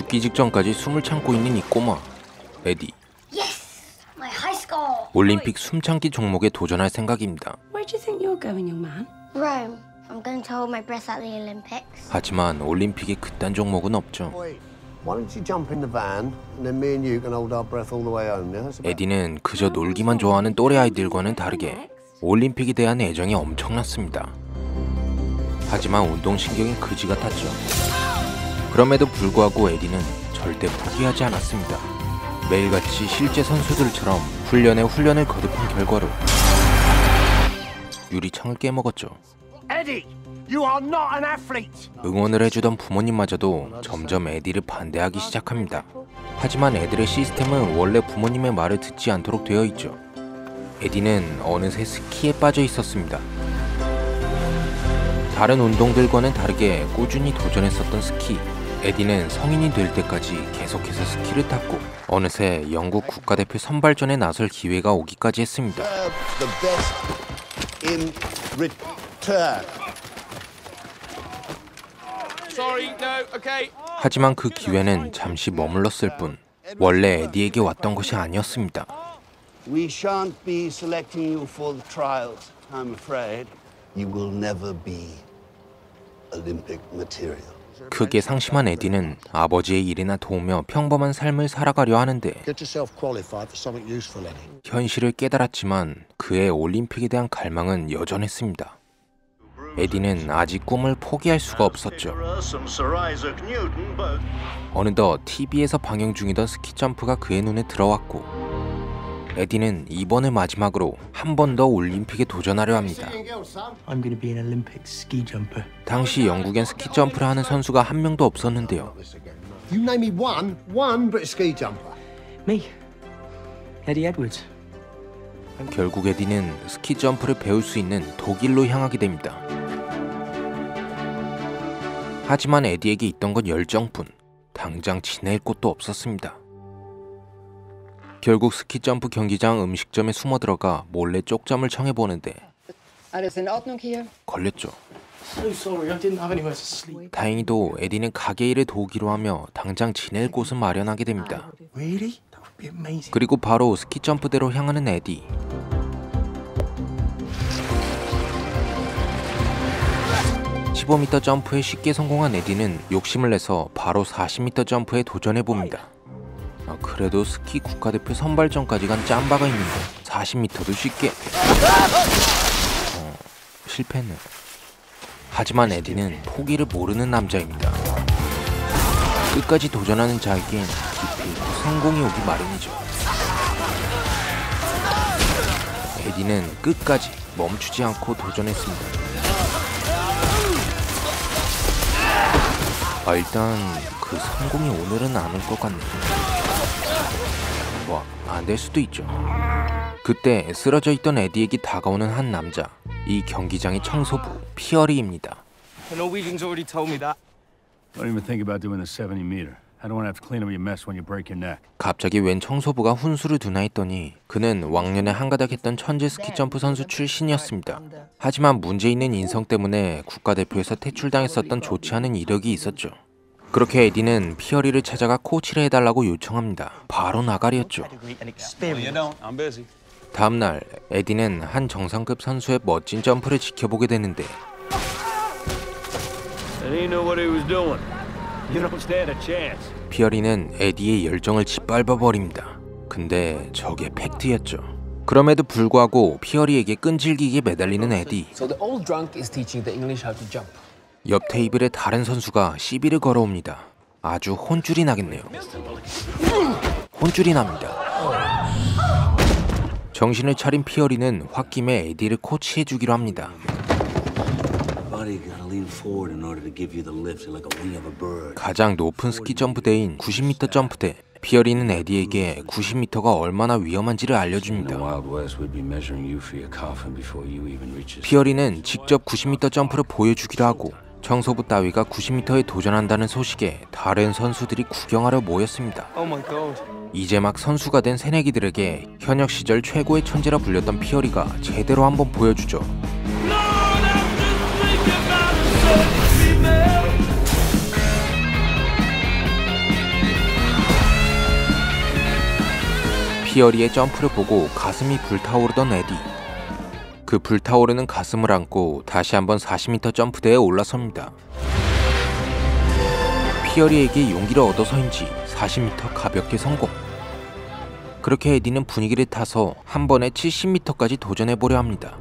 죽기 직전까지 숨을 참고 있는 이 꼬마 에디 Yes, my high score. 올림픽 숨참기 종목에 도전할 생각입니다. Where do you think you're going, young man? Rome. I'm going to hold my breath at the Olympics. 하지만 올림픽에 그딴 종목은 없죠. Wait, why don't you jump in the van and then me and you can hold our breath all the way home now? That's about- 에디는 그저 놀기만 좋아하는 또래 아이들과는 다르게 올림픽에 대한 애정이 엄청났습니다. 하지만 운동신경이 그지 같았죠. 그럼에도 불구하고 에디는 절대 포기하지 않았습니다. 매일같이 실제 선수들처럼 훈련에 훈련을 거듭한 결과로 유리창을 깨먹었죠. Eddie, you are not an athlete. 응원을 해주던 부모님마저도 점점 에디를 반대하기 시작합니다. 하지만 애들의 시스템은 원래 부모님의 말을 듣지 않도록 되어 있죠. 에디는 어느새 스키에 빠져 있었습니다. 다른 운동들과는 다르게 꾸준히 도전했었던 스키. 에디는 성인이 될 때까지 계속해서 스키를 탔고 어느새 영국 국가대표 선발전에 나설 기회가 오기까지 했습니다. Uh, the best in return. Sorry, no, okay. 하지만 그 기회는 잠시 머물렀을 뿐 원래 에디에게 왔던 것이 아니었습니다. We shan't be selecting you for the trials, I'm afraid. You will never be Olympic material. 크게 상심한 에디는 아버지의 일이나 도우며 평범한 삶을 살아가려 하는데. 현실을 깨달았지만 그의 올림픽에 대한 갈망은 여전했습니다. 에디는 아직 꿈을 포기할 수가 없었죠. 어느덧 TV에서 방영 중이던 스키 점프가 그의 눈에 들어왔고 에디는 이번을 마지막으로 한 번 더 올림픽에 도전하려 합니다. I'm going to be an Olympic ski jumper. 당시 영국엔 스키 점프를 하는 선수가 한 명도 없었는데요. You name me one, one British ski jumper. Me, Eddie Edwards. 결국 에디는 스키 점프를 배울 수 있는 독일로 향하게 됩니다. 하지만 에디에게 있던 건 열정뿐 당장 지낼 곳도 없었습니다. 결국 스키 점프 경기장 음식점에 숨어 들어가 몰래 쪽잠을 청해 보는데? 걸렸죠. 다행히도 에디는 가게 일을 도우기로 하며 당장 지낼 곳을 마련하게 됩니다. 그리고 바로 스키 점프대로 향하는 에디. (15m) 점프에 쉽게 성공한 에디는 욕심을 내서 바로 (40m) 점프에 도전해 봅니다. 아, 그래도 스키 국가대표 선발전까지 간 짬바가 있는데 (40m도) 쉽게 어, 실패했네. 하지만 에디는 포기를 모르는 남자입니다. 끝까지 도전하는 자에겐 기필 성공이 오기 마련이죠. 에디는 끝까지 멈추지 않고 도전했습니다. 아, 일단 그 성공이 오늘은 안 올 것 같네요. 뭐, 안 될 수도 있죠. 그때 쓰러져 있던 에디에게 다가오는 한 남자. 이 경기장의 청소부 피어리입니다. The Norwegians already told me that. Don't even think about doing the 70 meter. I don't want to have to clean up your mess when you break your neck. 갑자기 웬 청소부가 훈수를 두나 했더니 그는 왕년에 한가닥했던 천재 스키 점프 선수 출신이었습니다. 하지만 문제 있는 인성 때문에 국가대표에서 퇴출당했었던 좋지 않은 이력이 있었죠. 그렇게 에디는 피어리를 찾아가 코치를 해달라고 요청합니다. 바로 나가리였죠. Busy. 다음 날 에디는 한 정상급 선수의 멋진 점프를 지켜보게 되는데. 피어리는 에디의 열정을 짓밟아 버립니다. 근데 저게 팩트였죠. 그럼에도 불구하고 피어리에게 끈질기게 매달리는 에디. So 옆 테이블에 다른 선수가 시비를 걸어옵니다. 아주 혼쭐이 나겠네요. 혼쭐이 납니다. 정신을 차린 피어리는 홧김에 에디를 코치해주기로 합니다. 가장 높은 스키 점프대인 90m 점프대. 피어리는 에디에게 90m가 얼마나 위험한지를 알려줍니다. 피어리는 직접 90m 점프를 보여주기로 하고 청소부 따위가 90m에 도전한다는 소식에 다른 선수들이 구경하러 모였습니다. Oh 이제 막 선수가 된 새내기들에게 현역 시절 최고의 천재라 불렸던 피어리가 제대로 한번 보여주죠. 피어리의 점프를 보고 가슴이 불타오르던 에디 그 불타오르는 가슴을 안고 다시 한번 40m 점프대에 올라섭니다. 피어리에게 용기를 얻어서인지 40m 가볍게 성공. 그렇게 에디는 분위기를 타서 한 번에 70m까지 도전해보려 합니다.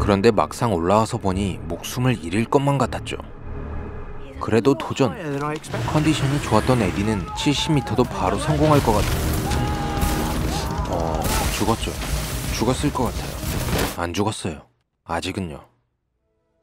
그런데 막상 올라와서 보니 목숨을 잃을 것만 같았죠. 그래도 도전. 컨디션이 좋았던 에디는 70m도 바로 성공할 것 같아요. 어, 죽었죠. 죽었을 것 같아요. 안 죽었어요. 아직은요.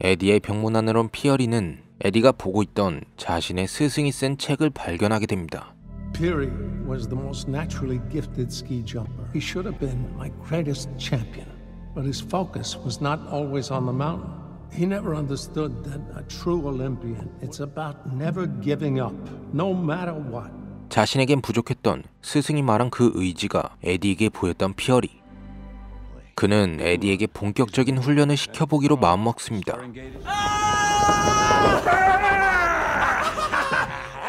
에디의 병문 안으로 온 피어리는 에디가 보고 있던 자신의 스승이 쓴 책을 발견하게 됩니다. Peary was the most naturally gifted ski jumper. He should have been my greatest champion. But his focus was not always on the mountain. He never understood that a true Olympian, it's about never giving up, no matter what. 자신에겐 부족했던 스승이 말한 그 의지가 에디에게 보였던 피어리. 그는 에디에게 본격적인 훈련을 시켜보기로 마음먹습니다.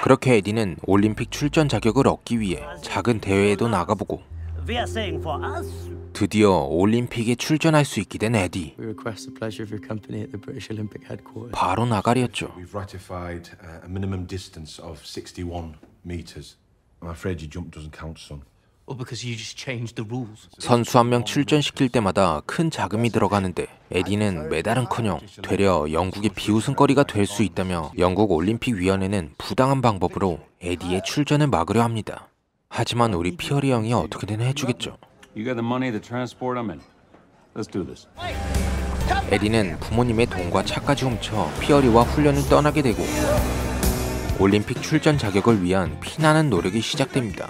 그렇게 에디는 올림픽 출전 자격을 얻기 위해 작은 대회에도 나가보고 드디어 올림픽에 출전할 수 있게 된 에디. We request the pleasure of your company at the British Olympic headquarters. 바로 나가리였죠. We've ratified uh, a minimum distance of 61 meters. I'm afraid your jump doesn't count, son. Well, because you just changed the rules. 선수 한 명 출전시킬 때마다 큰 자금이 들어가는데 에디는 메달은커녕 되려 영국의 비웃음거리가 될 수 있다며 영국 올림픽 위원회는 부당한 방법으로 에디의 출전을 막으려 합니다. 하지만 우리 피어리 형이 어떻게든 해주겠죠. You got the money to transport them in. Let's do this. 에디는 부모님의 돈과 차까지 훔쳐 피어리와 훈련을 떠나게 되고 올림픽 출전 자격을 위한 피나는 노력이 시작됩니다.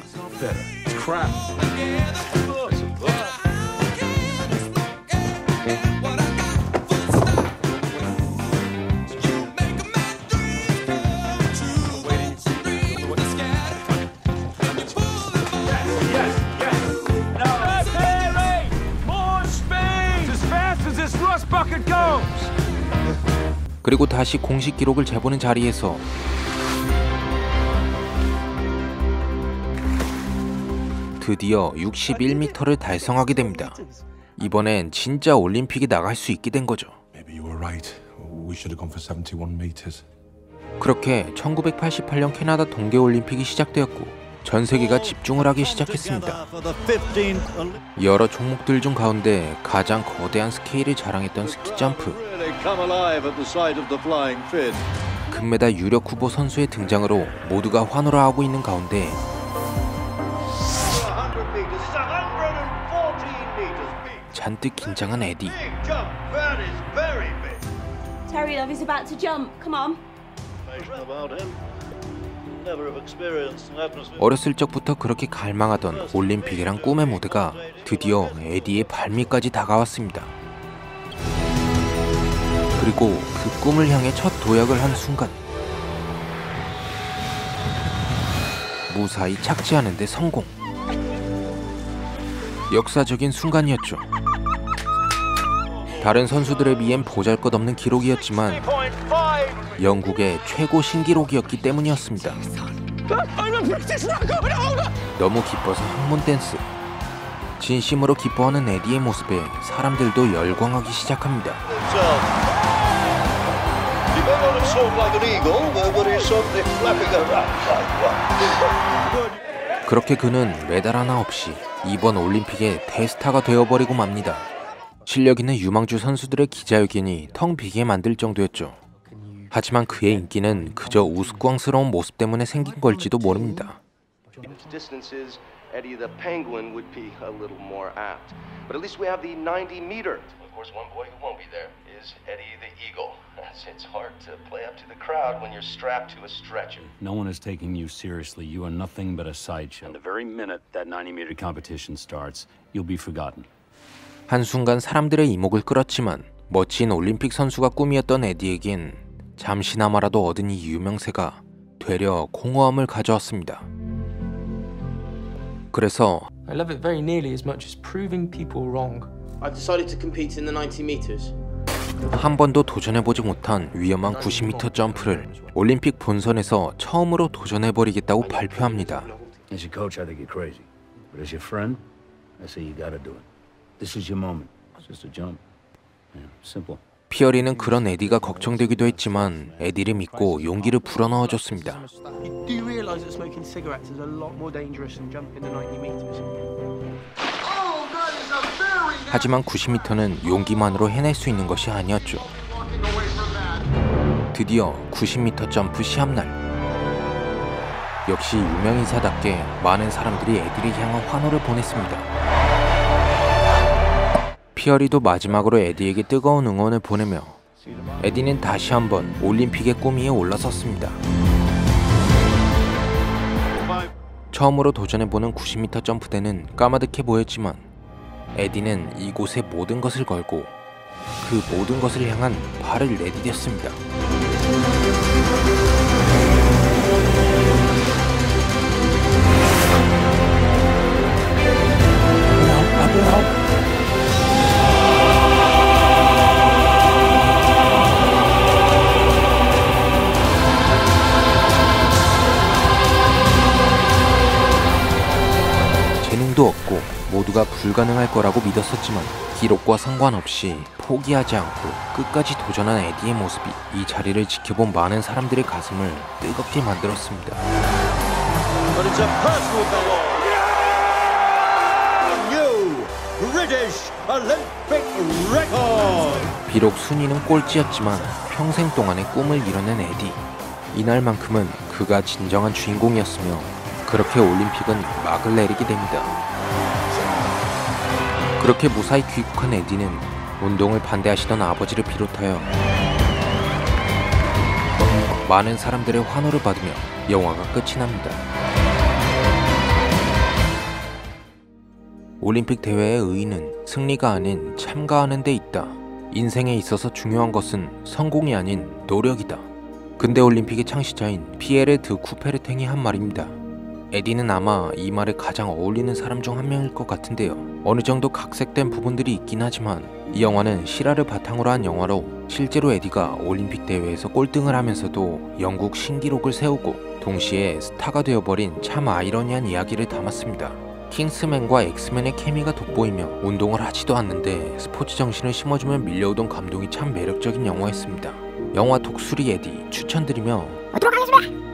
그리고 다시 공식 기록을 재보는 자리에서 드디어 61m를 달성하게 됩니다. 이번엔 진짜 올림픽에 나갈 수 있게 된 거죠. Maybe you were right. We should have gone for 71 meters. 그렇게 1988년 캐나다 동계올림픽이 시작되었고 전 세계가 집중을 하기 시작했습니다. 여러 종목들 중 가운데 가장 거대한 스케일을 자랑했던 스키 점프. 금메달 유력 후보 선수의 등장으로 모두가 환호하고 있는 가운데 잔뜩 긴장한 에디. Terry Love is about to jump. Come on. 어렸을 적부터 그렇게 갈망하던 올림픽이란 꿈의 무대가 드디어 에디의 발밑까지 다가왔습니다. 그리고 그 꿈을 향해 첫 도약을 한 순간 무사히 착지하는 데 성공. 역사적인 순간이었죠. 다른 선수들에 비엔 보잘것없는 기록이었지만 영국의 최고 신기록이었기 때문이었습니다. 너무 기뻐서 항문 댄스. 진심으로 기뻐하는 에디의 모습에 사람들도 열광하기 시작합니다. 그렇게 그는 메달 하나 없이 이번 올림픽의 대스타가 되어버리고 맙니다. 실력 있는 유망주 선수들의 기자회견이 텅 비게 만들 정도였죠. 하지만 그의 인기는 그저 우스꽝스러운 모습 때문에 생긴 걸지도 모릅니다. distances, Eddie the Penguin would be a little more apt. But at least we have the 90 meter. Of course, one boy who won't be there is Eddie the Eagle. It's hard to play up to the crowd when you're strapped to a stretcher. No one is taking you seriously. You are nothing but a sideshow. And the very minute that 90 meter competition starts, you'll be forgotten. 한순간 사람들의 이목을 끌었지만 멋진 올림픽 선수가 꿈이었던 에디에겐 잠시나마라도 얻은 이 유명세가 되려 공허함을 가져왔습니다. 그래서 I love it very nearly as much as proving people wrong. I decided to compete in the 90 meters. 한 번도 도전해보지 못한 위험한 90m 점프를 올림픽 본선에서 처음으로 도전해버리겠다고 발표합니다. As a coach, I think you're crazy. But as your friend, I say you gotta do it. This is your moment. It's just a jump. Yeah, simple. 피어리는 그런 에디가 걱정되기도 했지만 에디를 믿고 용기를 불어넣어줬습니다. Do you realise that smoking cigarettes is a lot more dangerous than jumping the 90 meters? 하지만 90m는 용기만으로 해낼 수 있는 것이 아니었죠. 드디어 90m 점프 시합날. 역시 유명 인사답게 많은 사람들이 에디를 향한 환호를 보냈습니다. 피어리도 마지막으로 에디에게 뜨거운 응원을 보내며 에디는 다시 한번 올림픽의 꿈 위에 올라섰습니다. 처음으로 도전해보는 90m 점프대는 까마득해 보였지만 에디는 이곳에 모든 것을 걸고 그 모든 것을 향한 발을 내디뎠습니다. 재능도 모두가 불가능할 거라고 믿었었지만 기록과 상관없이 포기하지 않고 끝까지 도전한 에디의 모습이 이 자리를 지켜본 많은 사람들의 가슴을 뜨겁게 만들었습니다. Olympic record. 비록 순위는 꼴찌였지만 평생 동안의 꿈을 이뤄낸 에디. 이날만큼은 그가 진정한 주인공이었으며 그렇게 올림픽은 막을 내리게 됩니다. 그렇게 무사히 귀국한 에디는 운동을 반대하시던 아버지를 비롯하여 많은 사람들의 환호를 받으며 영화가 끝이 납니다. 올림픽 대회의 의의는 승리가 아닌 참가하는 데 있다. 인생에 있어서 중요한 것은 성공이 아닌 노력이다. 근대 올림픽의 창시자인 피에르 드 쿠페르탱이 한 말입니다. 에디는 아마 이 말에 가장 어울리는 사람 중 한 명일 것 같은데요. 어느 정도 각색된 부분들이 있긴 하지만 이 영화는 실화를 바탕으로 한 영화로 실제로 에디가 올림픽 대회에서 꼴등을 하면서도 영국 신기록을 세우고 동시에 스타가 되어버린 참 아이러니한 이야기를 담았습니다. 킹스맨과 엑스맨의 케미가 돋보이며 운동을 하지도 않는데 스포츠 정신을 심어주며 밀려오던 감동이 참 매력적인 영화였습니다. 영화 독수리 에디 추천드리며 보도록 하겠습니다.